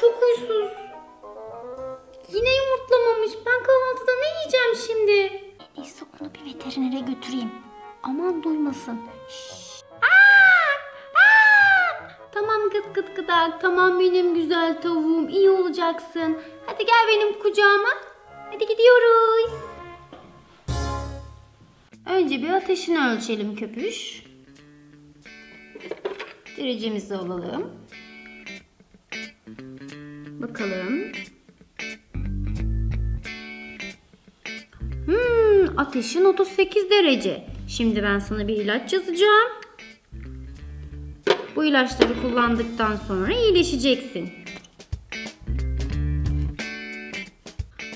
çok huysuz. Yine yumurtlamamış. Ben kahvaltıda ne yiyeceğim şimdi? En onu bir veterinere götüreyim. Aman duymasın. Şşş. Tamam gıt gıt gıdak. Tamam benim güzel tavuğum. İyi olacaksın. Hadi gel benim kucağıma. Hadi gidiyoruz. Önce bir ateşini ölçelim köpüş. Derecemizi alalım. Bakalım. Hmm, ateşin 38 derece. Şimdi ben sana bir ilaç yazacağım. Bu ilaçları kullandıktan sonra iyileşeceksin.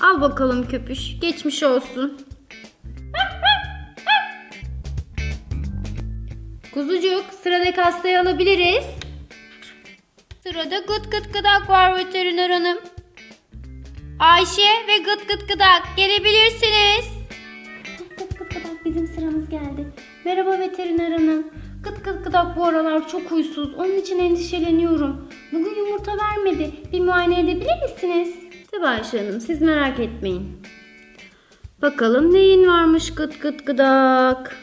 Al bakalım köpüş. Geçmiş olsun. Kuzucuk sıradaki hastayı alabiliriz. Sırada gıt gıt gıdak var veteriner hanım. Ayşe ve gıt gıt gıdak gelebilirsiniz. Gıt gıt gıt gıdak bizim sıramız geldi. Merhaba veteriner hanım. Gıt gıt gıdak bu aralar çok huysuz. Onun için endişeleniyorum. Bugün yumurta vermedi. Bir muayene edebilir misiniz? Tabii Ayşe hanım siz merak etmeyin. Bakalım neyin varmış gıt gıt gıdak.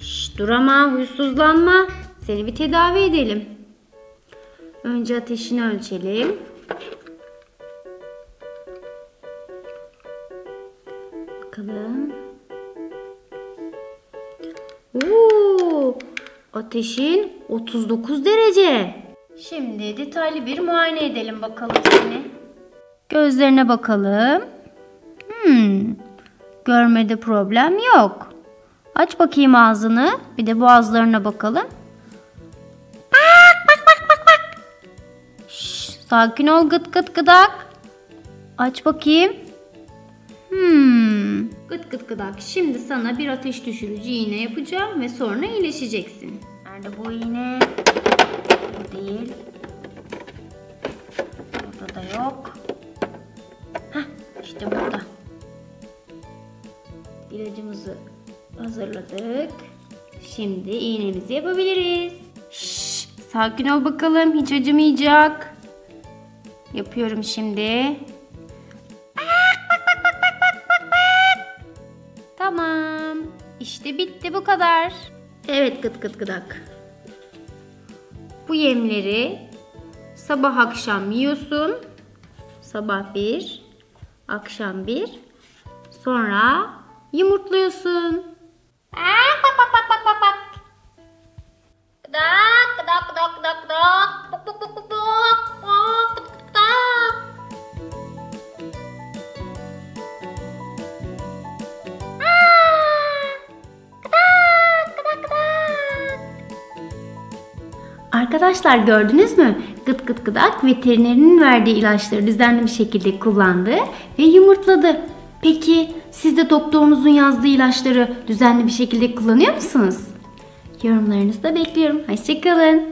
Şş, dur ama huysuzlanma. Seni bir tedavi edelim. Önce ateşini ölçelim. Bakalım. Oo, ateşin 39 derece. Şimdi detaylı bir muayene edelim bakalım seni. Gözlerine bakalım. Hmm, görmede problem yok. Aç bakayım ağzını. Bir de boğazlarına bakalım. Sakin ol gıt gıt gıdak. Aç bakayım. Hmm. Gıt gıt gıdak. Şimdi sana bir ateş düşürücü iğne yapacağım ve sonra iyileşeceksin. Nerede bu iğne? Bu değil. Burada da yok. Heh, işte burada. İlacımızı hazırladık. Şimdi iğnemizi yapabiliriz. Şşş, sakin ol bakalım. Hiç acımayacak. Yapıyorum şimdi. Tamam. İşte bitti bu kadar. Evet gıt gıt gıdak. Bu yemleri sabah akşam yiyorsun. Sabah bir, akşam bir. Sonra yumurtluyorsun. Aa, Arkadaşlar gördünüz mü? Gıt gıt gıdak veterinerinin verdiği ilaçları düzenli bir şekilde kullandı ve yumurtladı. Peki siz de doktorunuzun yazdığı ilaçları düzenli bir şekilde kullanıyor musunuz? Yorumlarınızı da bekliyorum. Hoşçakalın.